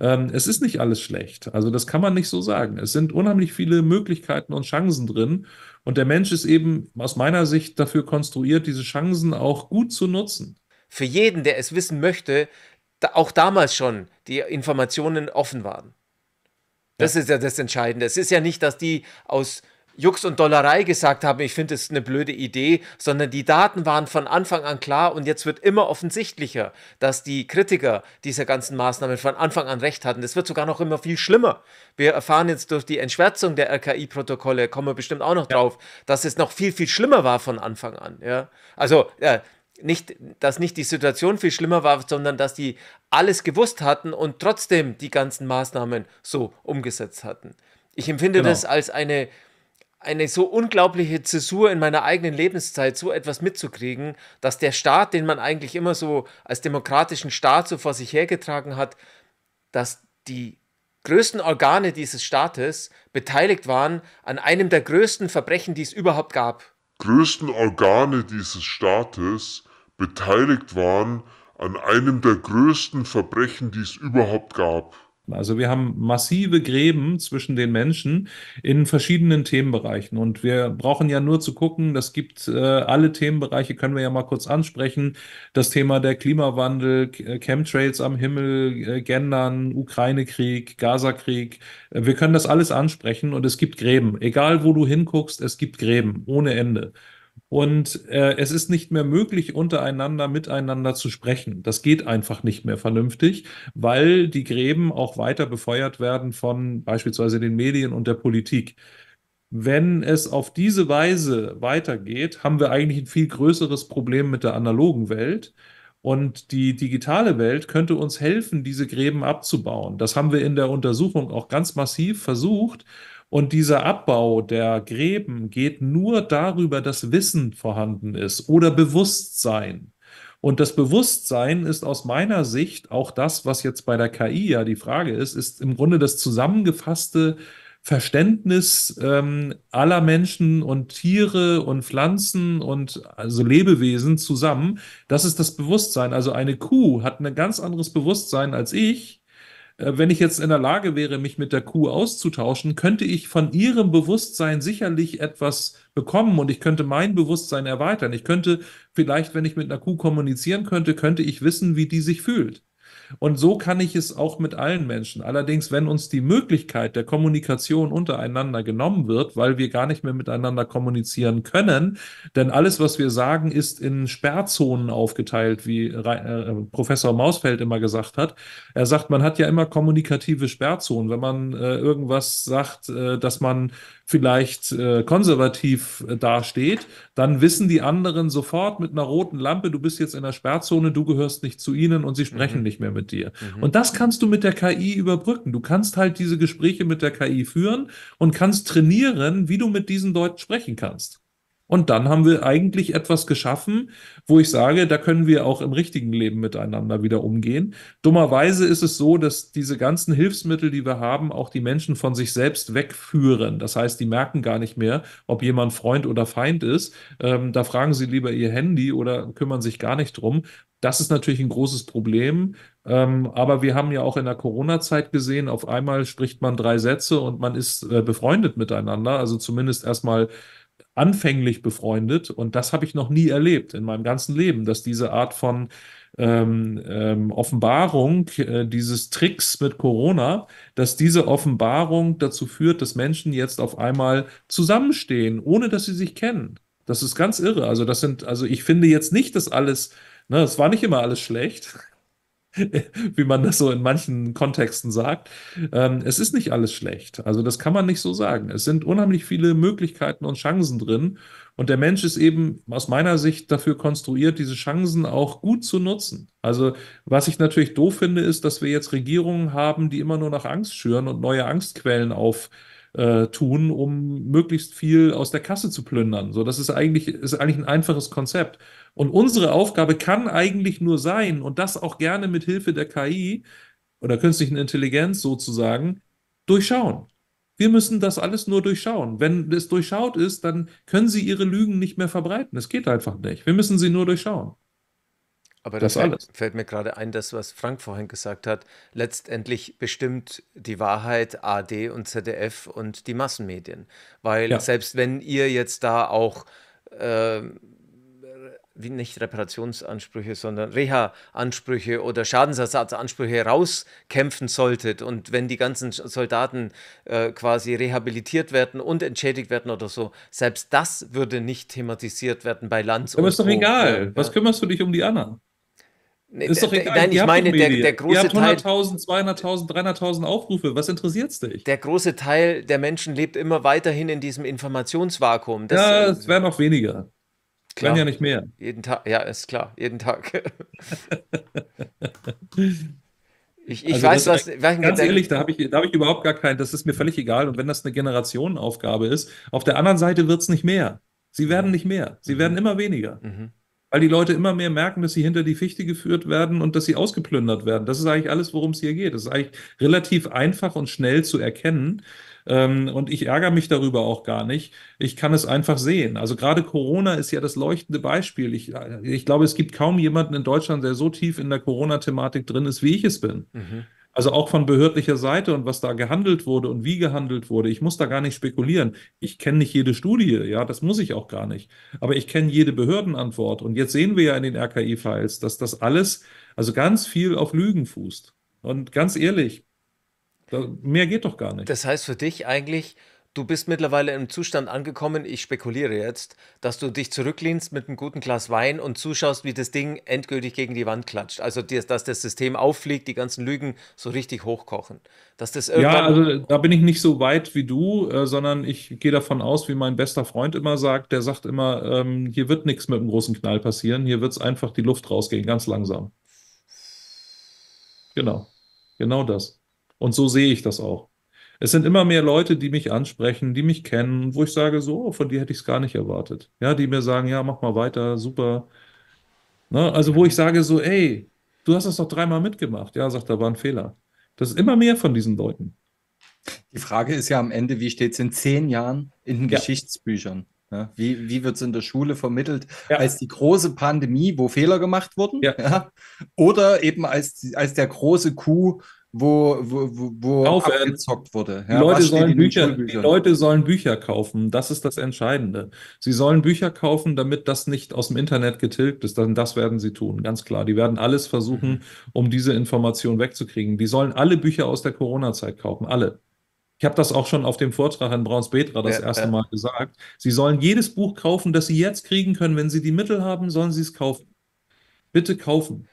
Ähm, es ist nicht alles schlecht. Also das kann man nicht so sagen. Es sind unheimlich viele Möglichkeiten und Chancen drin. Und der Mensch ist eben aus meiner Sicht dafür konstruiert, diese Chancen auch gut zu nutzen. Für jeden, der es wissen möchte, da auch damals schon die Informationen offen waren. Das ja. ist ja das Entscheidende. Es ist ja nicht, dass die aus Jux und Dollerei gesagt haben, ich finde es eine blöde Idee, sondern die Daten waren von Anfang an klar und jetzt wird immer offensichtlicher, dass die Kritiker dieser ganzen Maßnahmen von Anfang an recht hatten. Das wird sogar noch immer viel schlimmer. Wir erfahren jetzt durch die Entschwärzung der RKI-Protokolle, kommen wir bestimmt auch noch ja. drauf, dass es noch viel, viel schlimmer war von Anfang an. Ja? Also, äh, nicht, dass nicht die Situation viel schlimmer war, sondern dass die alles gewusst hatten und trotzdem die ganzen Maßnahmen so umgesetzt hatten. Ich empfinde genau. das als eine eine so unglaubliche Zäsur in meiner eigenen Lebenszeit, so etwas mitzukriegen, dass der Staat, den man eigentlich immer so als demokratischen Staat so vor sich hergetragen hat, dass die größten Organe dieses Staates beteiligt waren an einem der größten Verbrechen, die es überhaupt gab. Größten Organe dieses Staates beteiligt waren an einem der größten Verbrechen, die es überhaupt gab. Also wir haben massive Gräben zwischen den Menschen in verschiedenen Themenbereichen. Und wir brauchen ja nur zu gucken, das gibt äh, alle Themenbereiche, können wir ja mal kurz ansprechen. Das Thema der Klimawandel, äh, Chemtrails am Himmel, äh, Gendern, Ukraine-Krieg, Gaza-Krieg. Äh, wir können das alles ansprechen und es gibt Gräben. Egal wo du hinguckst, es gibt Gräben ohne Ende. Und äh, es ist nicht mehr möglich, untereinander, miteinander zu sprechen. Das geht einfach nicht mehr vernünftig, weil die Gräben auch weiter befeuert werden von beispielsweise den Medien und der Politik. Wenn es auf diese Weise weitergeht, haben wir eigentlich ein viel größeres Problem mit der analogen Welt. Und die digitale Welt könnte uns helfen, diese Gräben abzubauen. Das haben wir in der Untersuchung auch ganz massiv versucht. Und dieser Abbau der Gräben geht nur darüber, dass Wissen vorhanden ist oder Bewusstsein. Und das Bewusstsein ist aus meiner Sicht auch das, was jetzt bei der KI ja die Frage ist, ist im Grunde das zusammengefasste Verständnis ähm, aller Menschen und Tiere und Pflanzen und also Lebewesen zusammen. Das ist das Bewusstsein. Also eine Kuh hat ein ganz anderes Bewusstsein als ich wenn ich jetzt in der Lage wäre, mich mit der Kuh auszutauschen, könnte ich von ihrem Bewusstsein sicherlich etwas bekommen und ich könnte mein Bewusstsein erweitern. Ich könnte vielleicht, wenn ich mit einer Kuh kommunizieren könnte, könnte ich wissen, wie die sich fühlt. Und so kann ich es auch mit allen Menschen. Allerdings, wenn uns die Möglichkeit der Kommunikation untereinander genommen wird, weil wir gar nicht mehr miteinander kommunizieren können, denn alles, was wir sagen, ist in Sperrzonen aufgeteilt, wie äh, Professor Mausfeld immer gesagt hat. Er sagt, man hat ja immer kommunikative Sperrzonen. Wenn man äh, irgendwas sagt, äh, dass man vielleicht äh, konservativ äh, dasteht, dann wissen die anderen sofort mit einer roten Lampe, du bist jetzt in der Sperrzone, du gehörst nicht zu ihnen und sie sprechen mhm. nicht mehr mit dir. Mhm. Und das kannst du mit der KI überbrücken. Du kannst halt diese Gespräche mit der KI führen und kannst trainieren, wie du mit diesen Leuten sprechen kannst. Und dann haben wir eigentlich etwas geschaffen, wo ich sage, da können wir auch im richtigen Leben miteinander wieder umgehen. Dummerweise ist es so, dass diese ganzen Hilfsmittel, die wir haben, auch die Menschen von sich selbst wegführen. Das heißt, die merken gar nicht mehr, ob jemand Freund oder Feind ist. Ähm, da fragen sie lieber ihr Handy oder kümmern sich gar nicht drum. Das ist natürlich ein großes Problem. Ähm, aber wir haben ja auch in der Corona-Zeit gesehen, auf einmal spricht man drei Sätze und man ist äh, befreundet miteinander. Also zumindest erstmal anfänglich befreundet und das habe ich noch nie erlebt in meinem ganzen Leben, dass diese Art von ähm, ähm, Offenbarung äh, dieses Tricks mit Corona, dass diese Offenbarung dazu führt, dass Menschen jetzt auf einmal zusammenstehen, ohne dass sie sich kennen. Das ist ganz irre. Also das sind, also ich finde jetzt nicht, dass alles, ne, es war nicht immer alles schlecht. wie man das so in manchen Kontexten sagt. Ähm, es ist nicht alles schlecht. Also das kann man nicht so sagen. Es sind unheimlich viele Möglichkeiten und Chancen drin. Und der Mensch ist eben aus meiner Sicht dafür konstruiert, diese Chancen auch gut zu nutzen. Also was ich natürlich doof finde, ist, dass wir jetzt Regierungen haben, die immer nur nach Angst schüren und neue Angstquellen auf äh, tun, um möglichst viel aus der Kasse zu plündern. So, das ist eigentlich, ist eigentlich ein einfaches Konzept. Und unsere Aufgabe kann eigentlich nur sein, und das auch gerne mit Hilfe der KI oder künstlichen Intelligenz sozusagen, durchschauen. Wir müssen das alles nur durchschauen. Wenn es durchschaut ist, dann können sie ihre Lügen nicht mehr verbreiten. Es geht einfach nicht. Wir müssen sie nur durchschauen. Aber Das das fällt, alles. fällt mir gerade ein, das, was Frank vorhin gesagt hat. Letztendlich bestimmt die Wahrheit AD und ZDF und die Massenmedien. Weil Ja. selbst wenn ihr jetzt da auch, äh, wie nicht Reparationsansprüche, sondern Reha-Ansprüche oder Schadensersatzansprüche rauskämpfen solltet und wenn die ganzen Soldaten äh, quasi rehabilitiert werden und entschädigt werden oder so, selbst das würde nicht thematisiert werden bei Lanz Aber ist doch egal. Ja, Was kümmerst du dich um die anderen? Nee, Ist doch egal. Nein, Ihr ich habt meine, der, der Ihr große habt Teil, 100.000, 200.000, 300.000 Aufrufe. Was interessiert's dich? der große Teil der Menschen lebt immer weiterhin in diesem Informationsvakuum. Das, ja, äh, es werden auch weniger. Es werden klar. ja nicht mehr. jeden Tag, ja, ist klar, jeden Tag. ich ich Also weiß, das- was, Ganz ehrlich, da habe ich, da hab ich überhaupt gar keinen, das ist mir völlig egal. Und wenn das eine Generationenaufgabe ist, auf der anderen Seite wird's nicht mehr. Sie werden nicht mehr. Sie werden immer weniger. Mhm. Weil die Leute immer mehr merken, dass sie hinter die Fichte geführt werden und dass sie ausgeplündert werden. Das ist eigentlich alles, worum es hier geht. Das ist eigentlich relativ einfach und schnell zu erkennen. Ähm, und ich ärgere mich darüber auch gar nicht. Ich kann es einfach sehen. Also gerade Corona ist ja das leuchtende Beispiel. Ich, ich glaube, es gibt kaum jemanden in Deutschland, der so tief in der Corona-Thematik drin ist, wie ich es bin. Mhm. Also auch von behördlicher Seite und was da gehandelt wurde und wie gehandelt wurde. Ich muss da gar nicht spekulieren. Ich kenne nicht jede Studie, ja, das muss ich auch gar nicht. Aber ich kenne jede Behördenantwort. Und jetzt sehen wir ja in den RKI-Files, dass das alles, also ganz viel auf Lügen fußt. Und ganz ehrlich, mehr geht doch gar nicht. Das heißt für dich eigentlich, du bist mittlerweile im Zustand angekommen, ich spekuliere jetzt, dass du dich zurücklehnst mit einem guten Glas Wein und zuschaust, wie das Ding endgültig gegen die Wand klatscht. Also, dass das System auffliegt, die ganzen Lügen so richtig hochkochen. Dass das Ja, also da bin ich nicht so weit wie du, äh, sondern ich gehe davon aus, wie mein bester Freund immer sagt, der sagt immer, ähm, hier wird nichts mit einem großen Knall passieren, hier wird es einfach die Luft rausgehen, ganz langsam. Genau, genau das. Und so sehe ich das auch. Es sind immer mehr Leute, die mich ansprechen, die mich kennen, wo ich sage, so, von dir hätte ich es gar nicht erwartet. Ja, die mir sagen, ja, mach mal weiter, super. Ne? Also wo ich sage so, ey, du hast das doch dreimal mitgemacht. Ja, sagt er, war ein Fehler. Das ist immer mehr von diesen Leuten. Die Frage ist ja am Ende, wie steht es in zehn Jahren in den Ja. Geschichtsbüchern? Ja, wie wie wird es in der Schule vermittelt? Ja. Als die große Pandemie, wo Fehler gemacht wurden? Ja. Oder eben als, als der große Coup, wo, wo, wo, Kaufen. abgezockt wurde? Die Ja, Leute was steht sollen Bücher, die? Leute sollen Bücher kaufen. Das ist das Entscheidende. Sie sollen Bücher kaufen, damit das nicht aus dem Internet getilgt ist. Dann das werden sie tun, ganz klar. Die werden alles versuchen, um diese Information wegzukriegen. Die sollen alle Bücher aus der Corona-Zeit kaufen, alle. Ich habe das auch schon auf dem Vortrag in Braunspetra das Ja, erste ja. Mal gesagt. Sie sollen jedes Buch kaufen, das sie jetzt kriegen können. Wenn sie die Mittel haben, sollen sie es kaufen. Bitte kaufen.